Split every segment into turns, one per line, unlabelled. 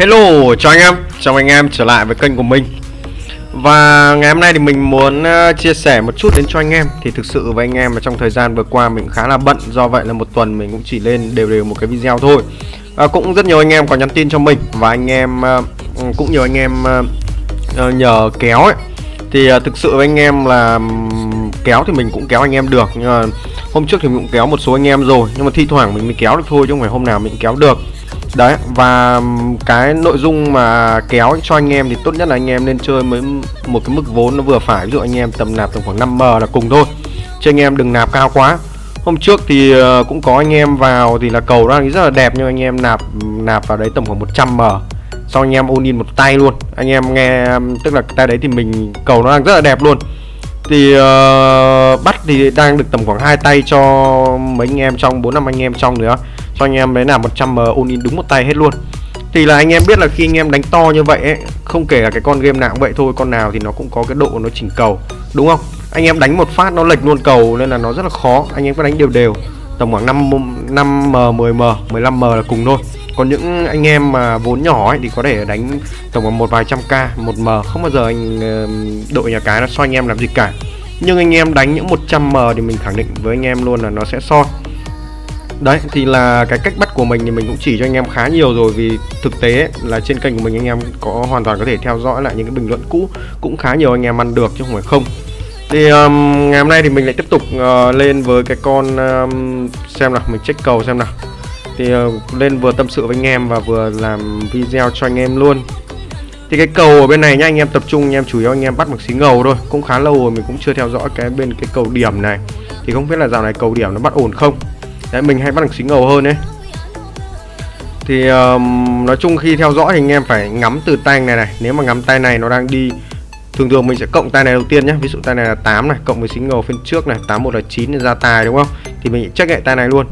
Hello, chào anh em, chào anh em trở lại với kênh của mình. Và ngày hôm nay thì mình muốn ờ, chia sẻ một chút đến cho anh em. Thì thực sự với anh em mà trong thời gian vừa qua mình khá là bận. Do vậy là một tuần mình cũng chỉ lên đều đều một cái video thôi. À, Cũng rất nhiều anh em có nhắn tin cho mình. Và anh em, ờ, ừ, cũng nhiều anh em nhờ kéo ấy. Thì thực sự với anh em là kéo thì mình cũng kéo anh em được. Nhưng mà hôm trước thì mình cũng kéo một số anh em rồi. Nhưng mà thi thoảng mình mới kéo được thôi chứ không phải hôm nào mình kéo được đấy và cái nội dung mà kéo cho anh em thì tốt nhất là anh em nên chơi với một cái mức vốn nó vừa phải. Ví dụ anh em tầm nạp tầm khoảng 5 m là cùng thôi chứ anh em đừng nạp cao quá. Hôm trước thì ờ, cũng có anh em vào thì là cầu đang rất là đẹp nhưng anh em nạp nạp vào đấy tầm khoảng 100 m. Sau anh em ôn in một tay luôn. Anh em nghe tức là tay đấy thì mình cầu nó đang rất là đẹp luôn. Thì uh, bắt thì đang được tầm khoảng hai tay cho mấy anh em trong bốn năm anh em trong nữa cho anh em đấy là 100 m ôn in đúng một tay hết luôn. Thì là anh em biết là khi anh em đánh to như vậy ấy, không kể là cái con game nào cũng vậy thôi con nào thì nó cũng có cái độ nó chỉnh cầu đúng không? Anh em đánh một phát nó lệch luôn cầu nên là nó rất là khó anh em cứ đánh đều đều tầm khoảng 5 5 m 10 m 15 m là cùng thôi. Còn những anh em mà vốn nhỏ ấy thì có thể đánh tổng khoảng một vài trăm k một m không bao giờ anh đội nhà cái nó soi anh em làm gì cả. Nhưng anh em đánh những 100 m thì mình khẳng định với anh em luôn là nó sẽ soi đấy thì là cái cách bắt của mình thì mình cũng chỉ cho anh em khá nhiều rồi vì thực tế là trên kênh của mình anh em có hoàn toàn có thể theo dõi lại những cái bình luận cũ cũng khá nhiều anh em ăn được chứ không phải không. Thì um, ngày hôm nay thì mình lại tiếp tục uh, lên với cái con um, xem nào mình check cầu xem nào. Thì uh, lên vừa tâm sự với anh em và vừa làm video cho anh em luôn. Thì cái cầu ở bên này nhá anh em tập trung anh em chủ yếu anh em bắt một xí ngầu thôi cũng khá lâu rồi mình cũng chưa theo dõi cái bên cái cầu điểm này. Thì không biết là dạo này cầu điểm nó bắt ổn không? Đấy mình hay bắt được xí ngầu hơn đấy thì um, nói chung khi theo dõi thì anh em phải ngắm từ tay này này. Nếu mà ngắm tay này nó đang đi thường thường mình sẽ cộng tay này đầu tiên nhé ví dụ tay này là 8 này cộng với xí ngầu phiên trước này 81 là 9 ra tài đúng không? Thì mình check lại tay này luôn.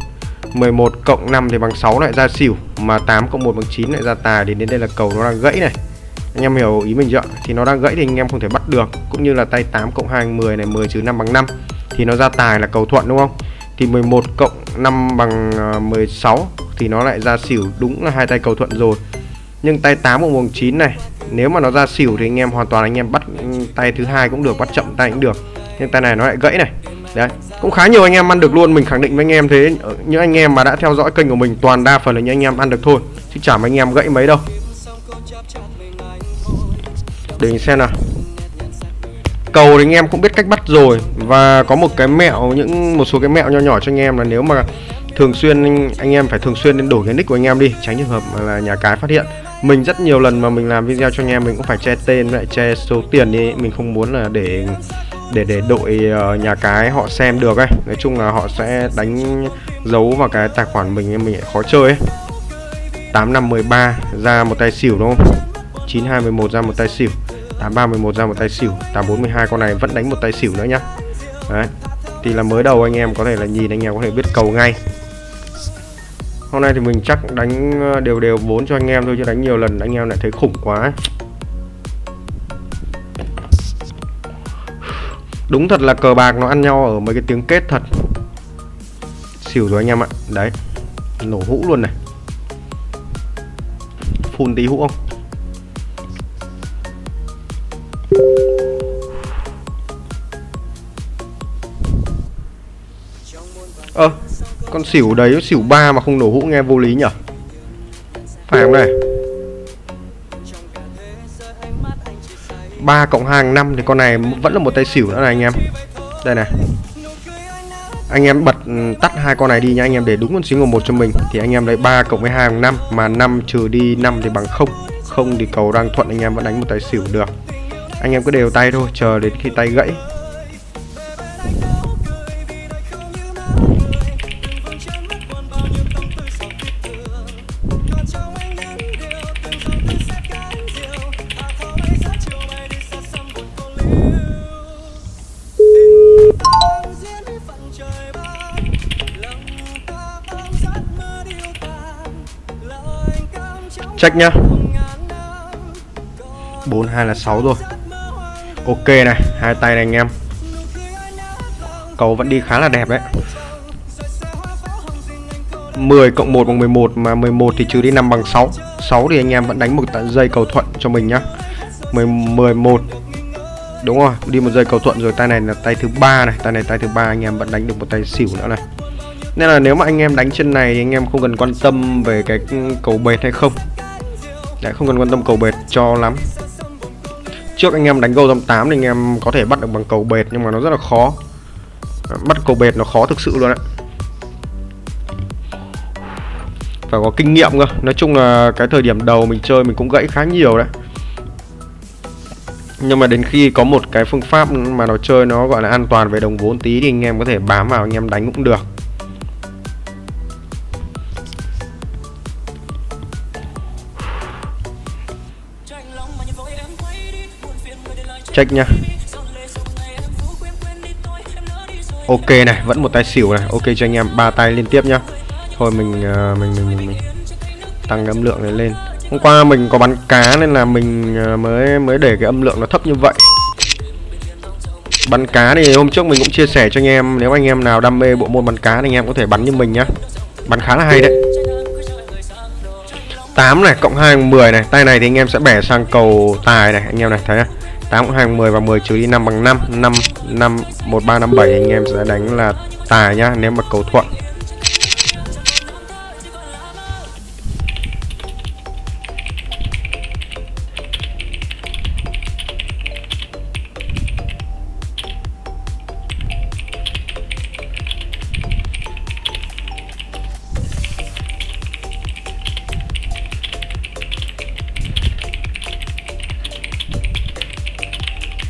11 cộng 5 thì bằng 6 lại ra xỉu mà 8 cộng 1 bằng 9 lại ra tài. Thì đến đây là cầu nó đang gãy này. Anh em hiểu ý mình chưa thì nó đang gãy thì anh em không thể bắt được. Cũng như là tay 8 cộng 2 10 này 10 trừ 5 bằng 5 thì nó ra tài là cầu thuận đúng không? Thì 11 cộng 5 bằng à, 16 thì nó lại ra xỉu. Đúng là hai tay cầu thuận rồi. Nhưng tay 8 cộng vòng 9 này, nếu mà nó ra xỉu thì anh em hoàn toàn anh em bắt ừ, tay thứ hai cũng được, bắt chậm tay cũng được. Nhưng tay này nó lại gãy này. Đấy, cũng khá nhiều anh em ăn được luôn. Mình khẳng định với anh em thế ờ, những anh em mà đã theo dõi kênh của mình toàn đa phần là những anh em ăn được thôi. Chứ chả mấy anh em gãy mấy đâu. Để mình xem nào cầu thì anh em cũng biết cách bắt rồi. Và có một cái mẹo, những, một số cái mẹo nho nhỏ cho anh em là nếu mà thường xuyên anh em phải thường xuyên nên đổi cái nick của anh em đi, tránh trường hợp là nhà cái phát hiện. Mình rất nhiều lần mà mình làm video cho anh em, mình cũng phải che tên lại che số tiền đi. Mình không muốn là để để để đội ờ, nhà cái họ xem được ấy. Nói chung là họ sẽ đánh dấu vào cái tài khoản mình mình khó chơi ấy. 8 5 13 ra một tay xỉu đúng không? 9 2 11 ra một tay xỉu. 8311 ra một tay xỉu 8412 con này vẫn đánh một tay xỉu nữa nhá. Đấy, thì là mới đầu anh em có thể là nhìn anh em có thể biết cầu ngay. Hôm nay thì mình chắc đánh ờ, đều đều vốn cho anh em thôi chứ đánh nhiều lần anh em lại thấy khủng quá. Đúng thật là cờ bạc nó ăn nhau ở mấy cái tiếng kết thật. Xỉu rồi anh em ạ. Đấy, nổ hũ luôn này. Phun tí hũ không? Ơ à, con xỉu đấy xỉu ba mà không nổ hũ nghe vô lý nhở? Phải không này? 3 cộng hàng năm thì con này vẫn là một tay xỉu nữa này anh em. Đây này. Anh em bật ừ, tắt hai con này đi nha anh em để đúng con xíu ngầu một cho mình. Thì anh em lấy 3 cộng với 2 bằng 5 mà 5 trừ đi 5 thì bằng 0 không thì cầu đang thuận anh em vẫn đánh một tay xỉu được. Anh em cứ đều tay thôi chờ đến khi tay gãy. Check nhá. 42 là 6 rồi. Ok này hai tay này anh em. Cầu vẫn đi khá là đẹp đấy. 10 cộng 1 bằng 11 mà 11 thì trừ đi 5 bằng 6 6 thì anh em vẫn đánh một dây cầu thuận cho mình nhá. 10, 11 đúng rồi đi một dây cầu thuận rồi tay này là tay thứ ba này tay này tay thứ ba anh em vẫn đánh được một tay xỉu nữa này. Nên là nếu mà anh em đánh trên này thì anh em không cần quan tâm về cái cầu bệt hay không. Đấy, không cần quan tâm cầu bệt cho lắm. Trước anh em đánh gâu dòng 8 thì anh em có thể bắt được bằng cầu bệt nhưng mà nó rất là khó. À, bắt cầu bệt nó khó thực sự luôn ạ. Phải có kinh nghiệm cơ. Nói chung là cái thời điểm đầu mình chơi mình cũng gãy khá nhiều đấy. Nhưng mà đến khi có một cái phương pháp mà nó chơi nó gọi là an toàn về đồng vốn tí thì anh em có thể bám vào anh em đánh cũng được. Check nha ok này vẫn một tay xỉu này. Ok cho anh em ba tay liên tiếp nhá. Thôi mình ờ, mình, mình mình mình tăng cái âm lượng này lên. Hôm qua mình có bắn cá nên là mình ờ, mới mới để cái âm lượng nó thấp như vậy. Bắn cá thì hôm trước mình cũng chia sẻ cho anh em nếu anh em nào đam mê bộ môn bắn cá thì anh em có thể bắn như mình nhá. Bắn khá là hay đấy. 8 này cộng 2 10 này. Tay này thì anh em sẽ bẻ sang cầu tài này. Anh em này thấy không? 8 cộng 2 10 và 10 trừ đi 5 bằng 5 5 5 1 3 5 7 anh em sẽ đánh là tài nhá, nếu mà cầu thuận.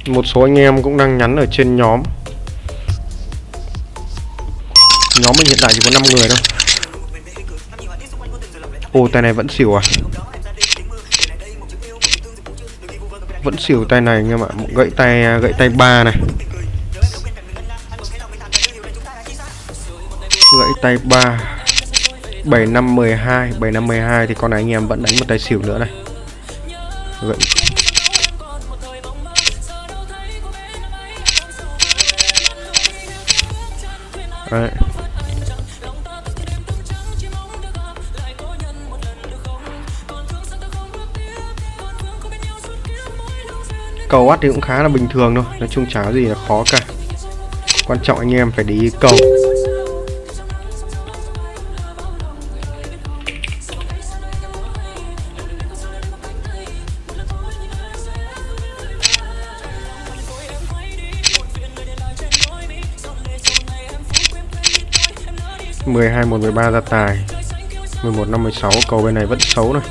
Một số anh em cũng đang nhắn ở trên nhóm. Nhóm mình hiện tại chỉ có 5 người thôi. Ô tay này vẫn xỉu à? Vẫn xỉu tay này anh em ạ. Gậy tay à, gậy tay ba này. Gậy tay ba. Bảy năm mười hai, bảy năm mười hai thì con này anh em vẫn đánh một tay xỉu nữa này. Gậy Đấy. Cầu bắt thì cũng khá là bình thường thôi. Nói chung chả có gì là khó cả. Quan trọng anh em phải để ý cầu. 12 1 13 ra tài. 11 5 16 cầu bên này vẫn xấu này.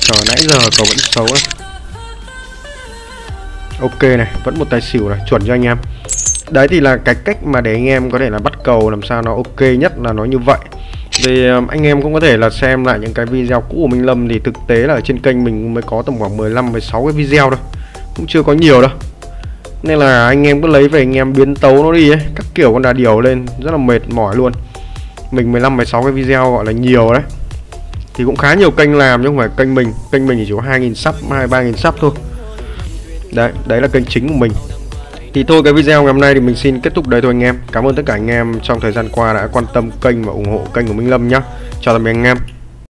Chờ nãy giờ cầu vẫn xấu này. Ok này vẫn một tài xỉu này chuẩn cho anh em. Đấy thì là cái cách mà để anh em có thể là bắt cầu làm sao nó ok nhất là nó như vậy. Thì um, anh em cũng có thể là xem lại những cái video cũ của Minh Lâm thì thực tế là ở trên kênh mình mới có tầm khoảng 15 16 cái video thôi. Cũng chưa có nhiều đâu. Nên là anh em cứ lấy về anh em biến tấu nó đi ấy, các kiểu con đà điểu lên rất là mệt mỏi luôn mình 15 16 cái video gọi là nhiều đấy. Thì cũng khá nhiều kênh làm chứ không phải kênh mình. Kênh mình chỉ có 2.000 sub 23.000 sub thôi. Đấy đấy là kênh chính của mình. Thì thôi, cái video ngày hôm nay thì mình xin kết thúc đây thôi anh em. Cảm ơn tất cả anh em trong thời gian qua đã quan tâm kênh và ủng hộ kênh của Minh Lâm nhá. Chào tạm biệt anh em.